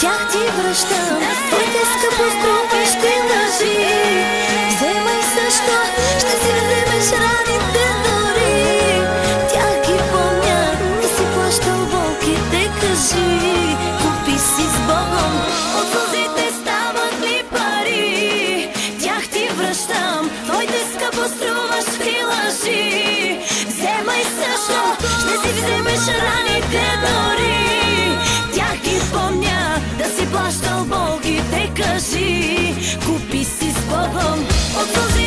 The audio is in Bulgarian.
тях ти връщам. Твоите скъпо струпащи лъжи. Вземай също, ще си вземеш раните дори. Тях ги помня, ти си плащал болките, кажи. Купи си с Богом, от лъзите стават ли пари. Тях ти връщам, твоите скъпо струващи лъжи. Вземай също, ще си вземеш раните дори плащал болките, кажи. Купи си с Богом от сълзите